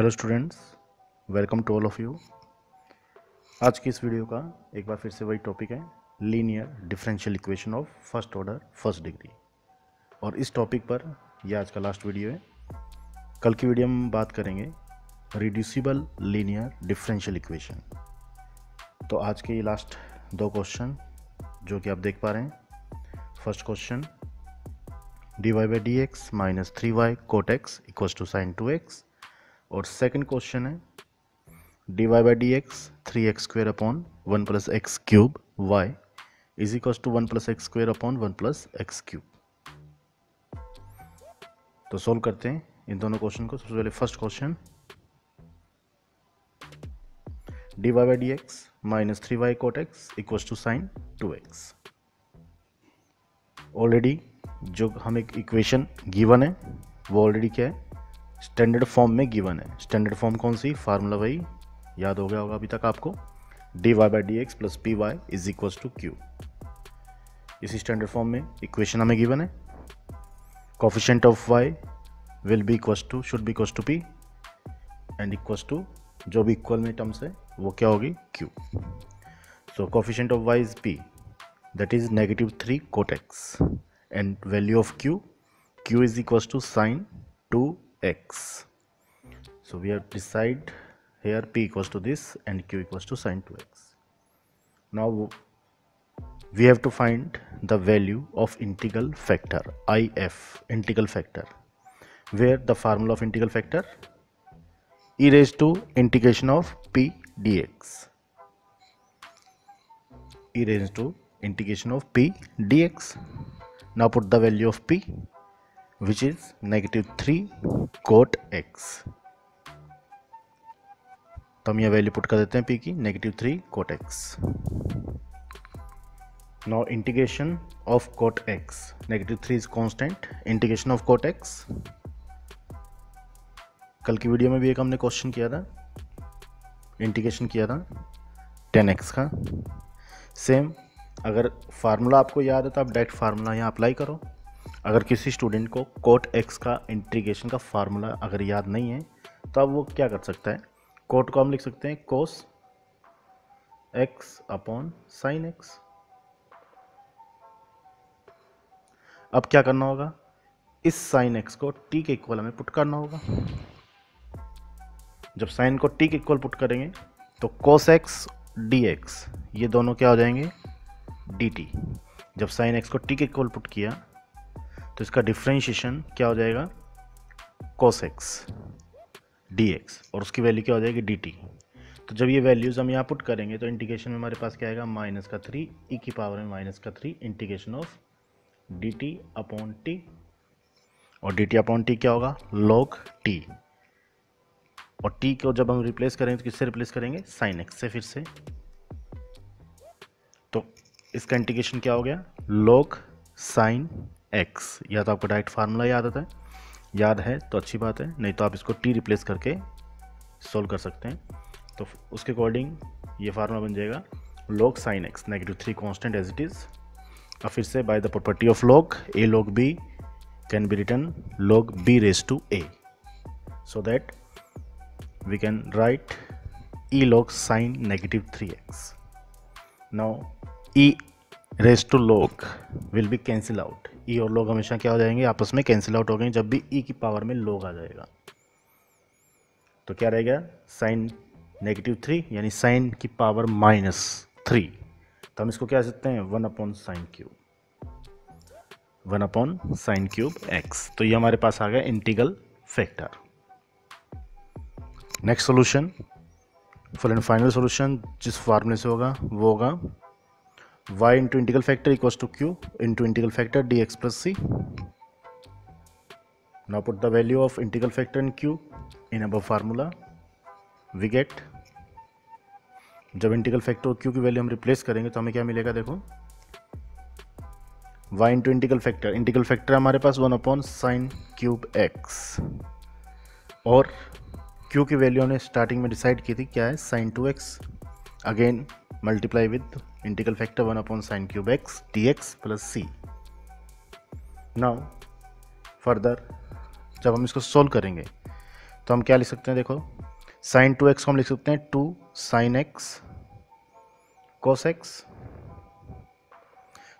Hello students, welcome to all of you. आज की इस वीडियो का एक बार फिर से वही टॉपिक है, linear differential equation of first order, first degree. और इस टॉपिक पर यह आज का लास्ट वीडियो है। कल की वीडियो में बात करेंगे रिड्यूसिबल लीनियर डिफरेंशियल इक्वेशन तो आज के ये लास्ट दो क्वेश्चन जो कि आप देख पा रहे हैं। First question d y by d x minus three y cot x equals to sine two x और सेकंड क्वेश्चन है d y by d x three x square upon one plus x cube y is equal to one plus x square upon one plus x cube तो solve करते हैं इन दोनों question को। सबसे पहले first question d y by d x minus three y cot x equal two sine two x already जो हमें इक्वेशन गिवन है, वो ऑलरेडी क्या है? स्टैंडर्ड फॉर्म में गिवन है। स्टैंडर्ड फॉर्म कौन सी? फार्मूला भाई, याद हो गया होगा अभी तक आपको। D y by d x plus p y is equals to q इसी स्टैंडर्ड फॉर्म में इक्वेशन हमें गिवन है। Coefficient of y will be equals to should be equals to p and equals to जो भी equal में terms है, वो क्या होगी? Q so coefficient of y is p that is negative three cot x and value of q q is equals to sine two x. So we have decide here p equals to this and q equals to sine 2x now we have to find the value of integral factor if integral factor. Where the formula of integral factor? E raised to integration of p dx. E raised to integration of p dx. Now put the value of p which is negative 3 cot x. तो हम यह value put कर देते हैं p की negative three cot x now integration of cot x negative three is constant integration of cot x कल की video में भी एक हमने क्वेश्चन किया था। इंटीग्रेशन किया था। टेन एक्स का। सेम अगर फार्मूला आपको याद है तो आप डायरेक्ट फार्मूला यहाँ अप्लाई करो। अगर किसी स्टूडेंट को कोट एक्स का इंटीग्रेशन का फार्मूला अगर याद नहीं है तो अब वो क्या कर सकता है? कोट को हम लिख सकते हैं cos x upon sine x अब क्या करना होगा? इस साइन एक्स को टी के इक्वल हमें पुट करना होगा। जब साइन को टी के इक्वल पुट करेंगे तो कोस एक्स डी एक्स ये दोनों क्या हो जाएँगे? डी टी जब साइन एक्स को टी के इक्वल पुट किया तो इसका डिफ्रेंशिएशन क्या हो जाएगा? कोस एक्स डी एक्स और उसकी वैल्यू क्या हो जाएगी? डी टी तो जब ये वैल्यूज़ हम यहाँ पुट करेंगे तो इंटीग्रेशन में हमारे पास क्या आएगा? माइनस का थ्री ई की पावर में माइनस का three integration of d t upon t और डी टी अपॉन टी क्या होगा? लॉग टी और टी को जब हम रिप्लेस करेंगे तो किससे रिप्लेस करेंगे? साइन एक्स से फिर से। तो इसका इंटीग्रेशन क्या हो गया? लॉग साइन एक्स या तो आपको डायरेक्ट फार्मूला याद आता है। याद है तो अच्छी बात है। नहीं तो आप इसको टी रिप्लेस करके सोल्व कर सकते हैं। तो उसके अकॉर्डिंग ये फार्मूला बन जाएगा। Log sine x negative three constant as it is और फिर से by the property of log a log b can be written log b raise to a so that we can write e log sine negative three x now e raise to log will be cancel out e और log हमेशा क्या हो जाएँगे? आपस में cancel out हो गए, जब भी ई की पावर में लोग आ जाएगा। तो क्या रहेगा? साइन नेगेटिव थ्री यानी साइन की पावर माइनस थ्री तो हम इसको क्या सकते हैं? One upon sine cube one upon sine cube x तो ये हमारे पास आ गया integral factor next solution full and final solution जिस फार्मूले से होगा, वो होगा y into integral factor equals to q into integral factor dx plus c. Now put the value of integral factor in q in above formula. We get, जब integral factor Q की value हम replace करेंगे तो हमें क्या मिलेगा देखो y into integral factor integral factor हमारे पास one upon sine cube x और q की वैल्यू हमने स्टार्टिंग में डिसाइड की थी, क्या है sine two x again with integral factor one upon sine cube x d x plus c now further जब हम इसको सोल्व करेंगे तो हम क्या लिख सकते हैं देखो? साइन टू एक्स को हम लिख सकते हैं two sine x cos x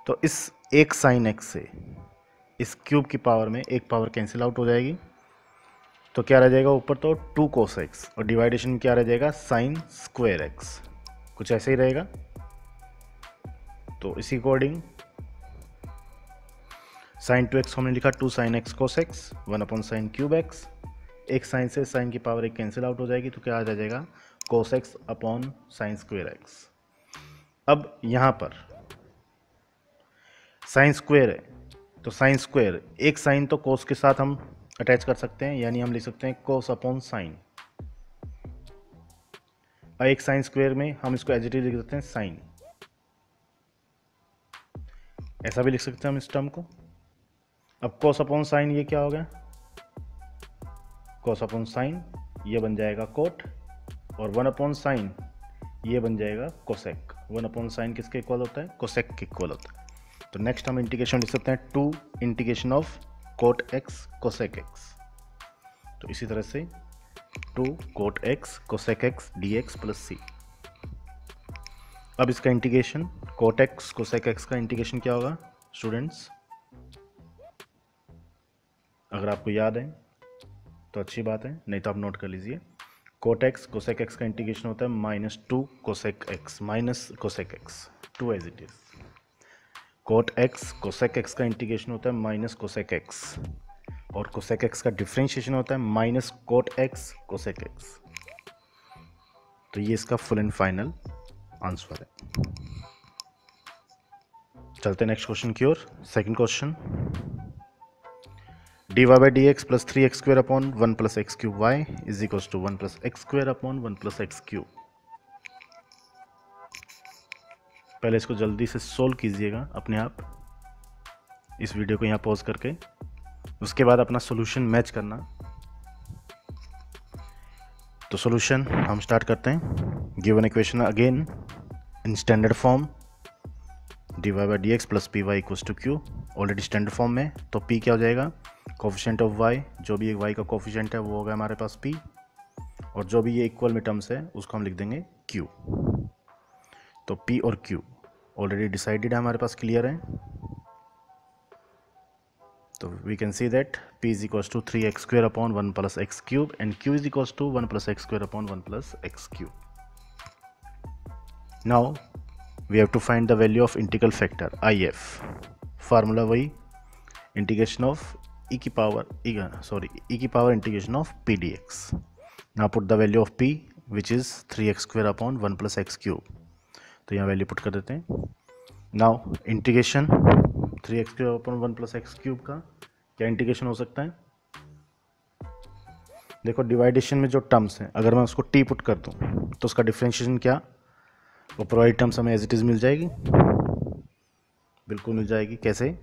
तो इस एक साइन एक्स से इस क्यूब की पावर में एक पावर कैंसिल आउट हो जाएगी। तो क्या रह जाएगा ऊपर तो टू कोस एक्स और डिवाइडेशन में क्या रह जाएगा? साइन स्क्वेयर एक्स कुछ ऐसे ही रहेगा। तो इसी अकॉर्डिंग साइन टू एक्स हमने लिखा two sine x cos x one upon sine cube x एक साइन से साइन की पावर एक कैंसिल आउट हो जाएगी तो क्या आ जाएगा? Cos x upon sine square x अब यहाँ पर साइन स्क्वेयर है तो साइन स्क्वेयर एक साइन तो कोस के साथ हम अटैच कर सकते हैं, यानी हम लिख सकते हैं कोस अपॉन साइन और एक साइन स्क्वेयर में हम इसको एजिटिव लिख सकते हैं साइन। ऐसा भी लिख सकते हैं हम इस टर्म को। अब कोस अपॉन साइन ये क्या हो गया? कोस अपॉन साइन ये बन जाएगा कोट और वन अपॉन साइन ये बन जाएगा कोसेक वन अपॉन साइन किसके इक्वल होता है? कोसेक के इक्वल होता है। तो नेक्स्ट हम इंटीग्रेशन लिख सकते हैं two integration of cot x cosec x तो इसी तरह से two, cot x cosec x d x plus c अब इसका integration cot x cosec x का इंटीग्रेशन क्या होगा? स्टूडेंट्स अगर आपको याद है तो अच्छी बात है, नहीं तो आप नोट कर लीजिए। कोट एक्स कोसेक एक्स का इंटीग्रेशन होता है minus two cosec x minus cosec x two as it is cot x cosec x का इंटीग्रेशन होता है माइनस कोसेक एक्स और कोसेक एक्स का डिफ्रेंशिएशन होता है minus cot x cosec x तो ये इसका फुल एंड फाइनल आंसर है। चलते नेक्स्ट क्वेश्चन की ओर। Second question d y by d x plus three x square upon one plus x cube y is equals to one plus x square upon one plus x cube पहले इसको जल्दी से solve कीजिएगा अपने आप। इस video को यहाँ पॉज करके। उसके बाद अपना सोल्यूशन मैच करना। तो सोल्यूशन हम स्टार्ट करते हैं। Given equation again in standard form d y by d x plus p y equals to q already standard form में तो पी क्या हो जाएगा? कोफिशेंट ऑफ़ वाई जो भी एक वाई का कोफिशेंट है, वो होगा हमारे पास पी और जो भी ये इक्वल में टर्म्स है, उसको हम लिख देंगे क्यू तो P और Q ऑलरेडी डिसाइडेड है हमारे पास क्लियर है। तो we can see that P is equals to three x square upon one plus x cube and Q is equals to one plus x square upon one plus x cube now we have to find the value of integral factor I F formula वही integration of e की power sorry e की power integration of p d x now put the value of p, which is 3x square upon 1 plus x cube. तो यहाँ value put कर देते हैं। Now integration three x cube upon one plus x cube का क्या integration हो सकता है? देखो डिवाइडेशन में जो टर्म्स हैं, अगर मैं उसको टी पुट कर दूँ तो उसका डिफ्रेंशिएशन क्या? वो प्रोवाइड टर्म्स हमें एज इट इज़ मिल जाएगी। बिल्कुल मिल जाएगी। कैसे?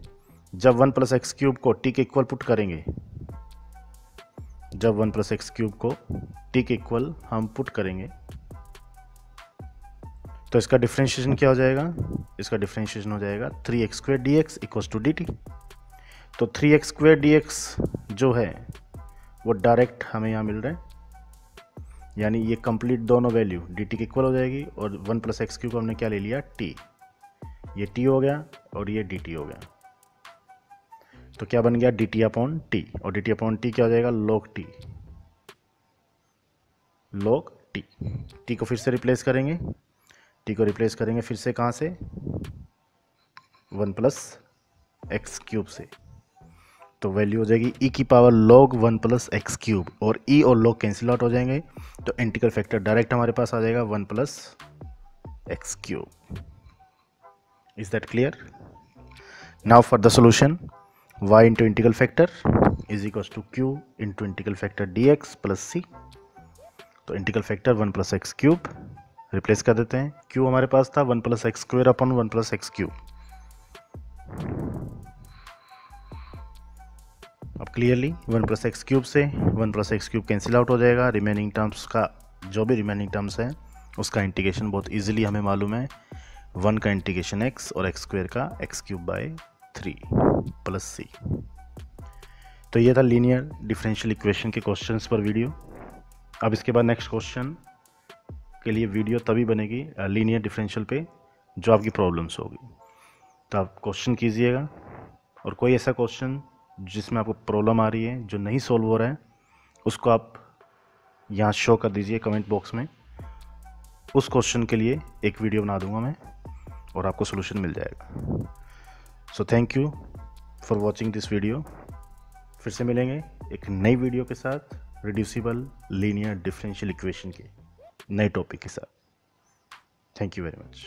जब वन प्लस एक्स क्यूब को टी के इक्वल पुट करेंगे, जब वन प्लस एक्स क्यूब को टी के इक्वल हम पुट करेंगे तो इसका डिफ्रेंशिएशन क्या हो जाएगा? इसका डिफ्रेंशिएशन हो जाएगा three x square d x equals to d t तो three x square d x जो है, वो डायरेक्ट हमें यहाँ मिल रहा है। यानी ये कंप्लीट दोनों वैल्यू डी टी के इक्वल हो जाएगी और वन प्लस एक्स क्यू को हमने क्या ले लिया? टी ये टी हो गया और ये डी टी हो गया। तो क्या बन गया? डी टी अपॉन टी और डी टी अपॉन टी क्या हो जाएगा? Log t log t t को फिर से रिप्लेस करेंगे। टी को रिप्लेस करेंगे फिर से कहाँ से? वन प्लस एक्स क्यूब से। तो वैल्यू हो जाएगी ई e की power log one plus x cube और ई e और लॉग कैंसिल आउट हो जाएँगे। तो इंटीग्रल फैक्टर डायरेक्ट हमारे पास आ जाएगा one plus x cube. Is that clear now for the solution y into integral factor is equals to q into integral factor x plus c तो integral factor one plus x cube replace कर देते हैं। Q हमारे पास था, one plus x square upon one plus x cube अब clearly one plus x cube से one plus x cube cancel out हो जाएगा। रिमेनिंग टर्म्स का, जो भी रिमेनिंग टर्म्स है, उसका इंटीग्रेशन बहुत इजीली हमें मालूम है। वन का इंटीग्रेशन एक्स और एक्स स्क्वेयर का x cube by three plus c तो ये था लीनियर डिफरेंशियल इक्वेशन के क्वेश्चंस पर वीडियो अब इसके बाद नेक्स्ट क्वेश्चन के लिए वीडियो तभी बनेगी लीनियर डिफरेंशियल पे, जो आपकी प्रॉब्लम्स होगी। तो आप क्वेश्चन कीजिएगा और कोई ऐसा क्वेश्चन जिसमें आपको प्रॉब्लम आ रही है, जो नहीं सॉल्व हो रहा है, उसको आप यहाँ शो कर दीजिए कमेंट बॉक्स में। उस क्वेश्चन के लिए एक वीडियो बना दूँगा मैं और आपको सोल्यूशन मिल जाएगा। So thank you for watching this video फिर से मिलेंगे एक नई वीडियो के साथ रिड्यूसिबल लीनियर डिफरेंशियल इक्वेशन के। नए टॉपिक के साथ। Thank you very much